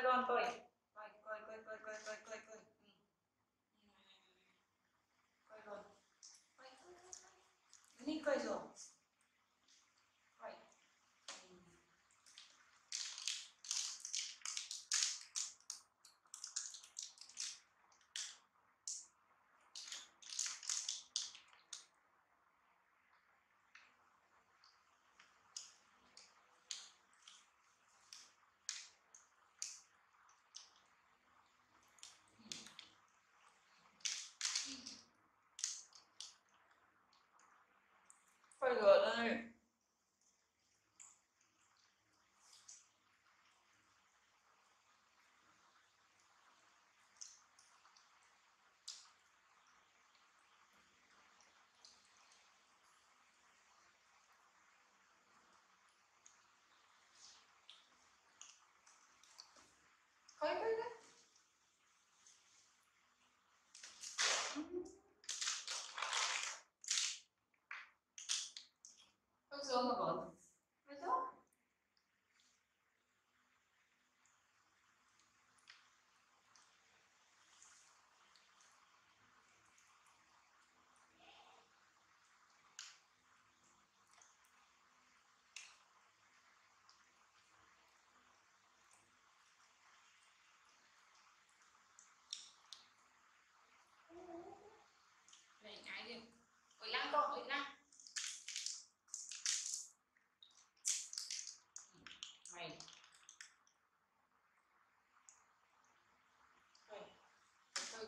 Corre, on, corre. Vai, corre, corre, corre, corre, corre, corre, corre. Corre, Luan. Vai, corre, corre, corre. Vem, Hello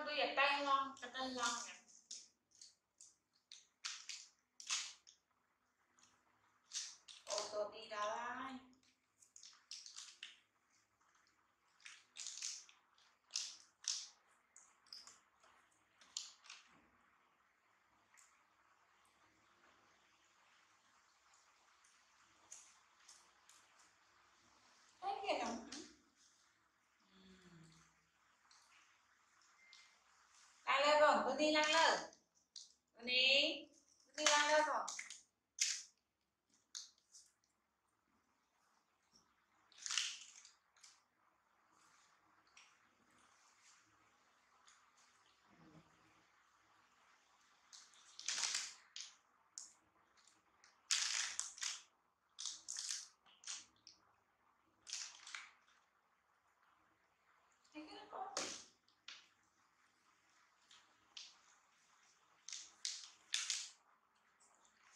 我都也呆了，呆了。ันนี้ลังเลิกวันนี้วันนี้ลังเลิกสอง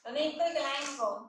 So, we equal the line